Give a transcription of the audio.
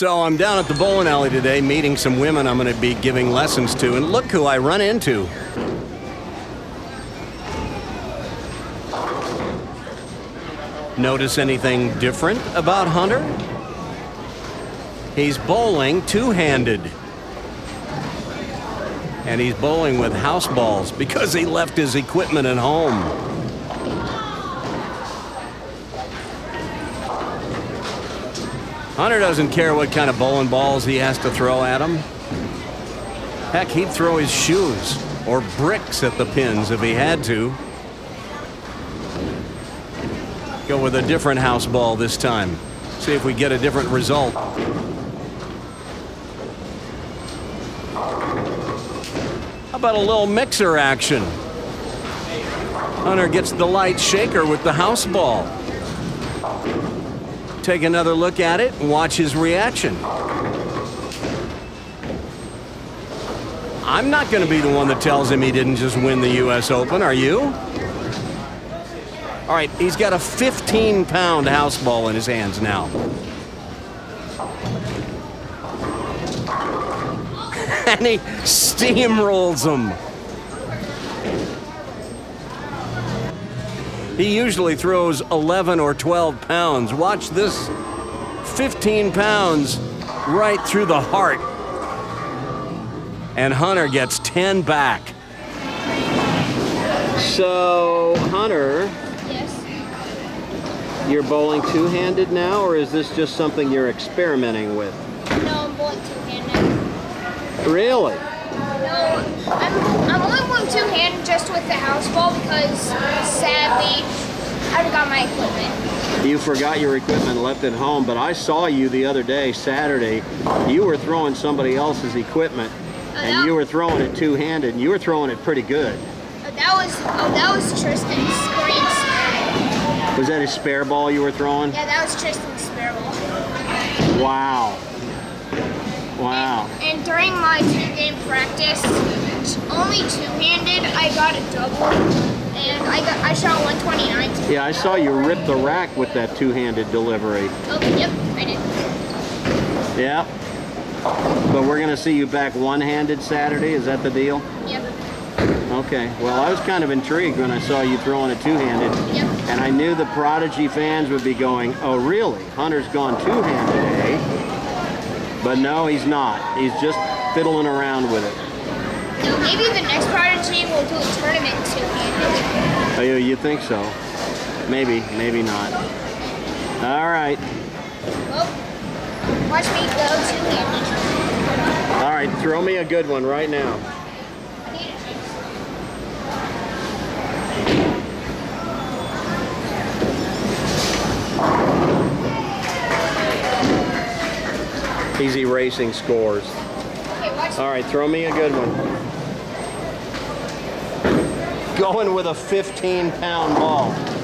So I'm down at the bowling alley today meeting some women I'm going to be giving lessons to, and look who I run into. Notice anything different about Hunter? He's bowling two-handed. And he's bowling with house balls because he left his equipment at home. Hunter doesn't care what kind of bowling balls he has to throw at him. Heck, he'd throw his shoes or bricks at the pins if he had to. Go with a different house ball this time. See if we get a different result. How about a little mixer action? Hunter gets the light shaker with the house ball. Take another look at it and watch his reaction. I'm not going to be the one that tells him he didn't just win the U.S. Open, are you? All right, he's got a 15-pound house ball in his hands now. and he steamrolls him. He usually throws 11 or 12 pounds. Watch this 15 pounds right through the heart. And Hunter gets 10 back. So, Hunter, you're bowling two-handed now, or is this just something you're experimenting with? No, I'm bowling two-handed. Really? No, I'm, I'm only two-handed just with the house ball because, sadly, I forgot my equipment. You forgot your equipment left at home, but I saw you the other day, Saturday. You were throwing somebody else's equipment, Oh, and you were throwing it two-handed, and you were throwing it pretty good. Oh, that was, oh, that was Tristan's screen spare. Was that a spare ball you were throwing? Yeah, that was Tristan's spare ball. Wow. Wow. And during my two-game practice, only two-handed, I got a double, and I got I shot 129. Yeah, I saw you rip the rack with that two-handed delivery. Oh, yep, I did. Yeah. But we're going to see you back one-handed Saturday, is that the deal? Yep, Okay. Well, I was kind of intrigued when I saw you throwing it two-handed. yep. And I knew the Prodigy fans would be going, oh really? Hunter's gone two-handed, eh? But no, he's not. He's just fiddling around with it. Maybe the next Prodigy will do a tournament two-handed. Oh, you, you think so? Maybe, maybe not. All right. Well, watch me go two-handed. All right, throw me a good one right now. He's erasing scores. Okay, All right, throw me a good one. Going with a 15 pound ball.